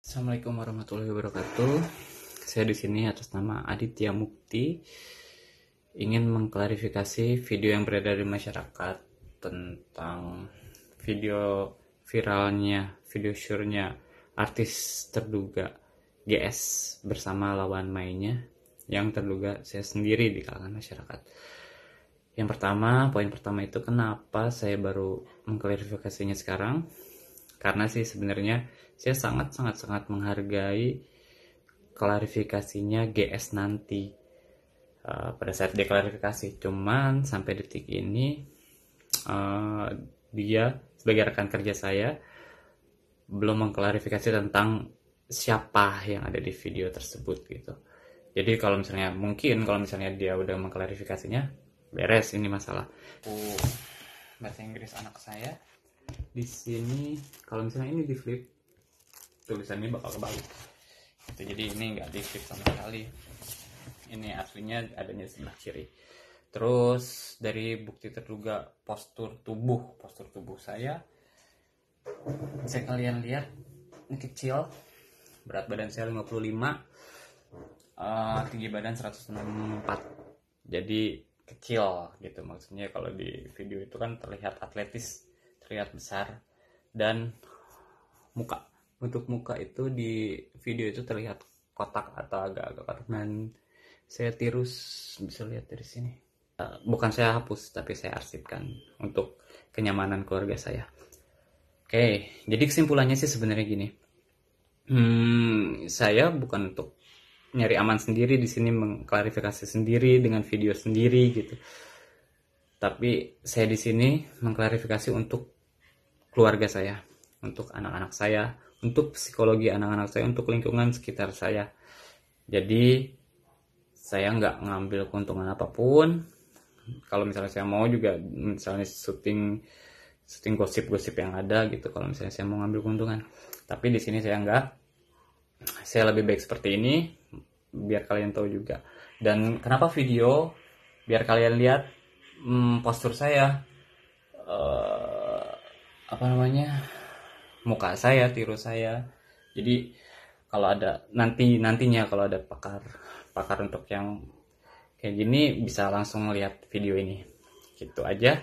Assalamualaikum warahmatullahi wabarakatuh. Saya di sini atas nama Aditya Mukti ingin mengklarifikasi video yang beredar di masyarakat tentang video viralnya, video syurnya artis terduga GS bersama lawan mainnya yang terduga saya sendiri di kalangan masyarakat. Yang pertama, poin pertama itu kenapa saya baru mengklarifikasinya sekarang? Karena sih sebenarnya saya sangat sangat sangat menghargai klarifikasinya GS nanti uh, pada saat dia klarifikasi. Cuman sampai detik ini uh, dia sebagai rekan kerja saya belum mengklarifikasi tentang siapa yang ada di video tersebut gitu. Jadi kalau misalnya mungkin kalau misalnya dia udah mengklarifikasinya beres ini masalah. Oh, bahasa Inggris anak saya di sini kalau misalnya ini di flip tulisannya bakal kebalik. Gitu, jadi ini nggak di flip sama sekali. Ini aslinya adanya sebelah kiri. Terus dari bukti terduga postur tubuh, postur tubuh saya bisa kalian lihat ini kecil berat badan saya 55 uh, tinggi badan 164 jadi kecil gitu maksudnya kalau di video itu kan terlihat atletis terlihat besar dan muka. Untuk muka itu di video itu terlihat kotak atau agak-agak kotak dan saya tirus bisa lihat dari sini. Uh, bukan saya hapus tapi saya arsipkan untuk kenyamanan keluarga saya. Oke jadi kesimpulannya sih sebenarnya gini. Hmm, saya bukan untuk nyari aman sendiri di sini mengklarifikasi sendiri dengan video sendiri gitu. Tapi saya di sini mengklarifikasi untuk keluarga saya, untuk anak-anak saya, untuk psikologi anak-anak saya, untuk lingkungan sekitar saya. Jadi saya nggak ngambil keuntungan apa pun. Kalau misalnya saya mau juga misalnya syuting syuting gosip-gosip yang ada gitu. Kalau misalnya saya mau ngambil keuntungan, tapi di sini saya nggak. Saya lebih baik seperti ini biar kalian tahu juga. Dan kenapa video? Biar kalian lihat hmm, postur saya, apa namanya, muka saya, tiru saya. Jadi kalau ada nanti nantinya kalau ada pakar pakar untuk yang kayak gini bisa langsung lihat video ini. Gitu aja.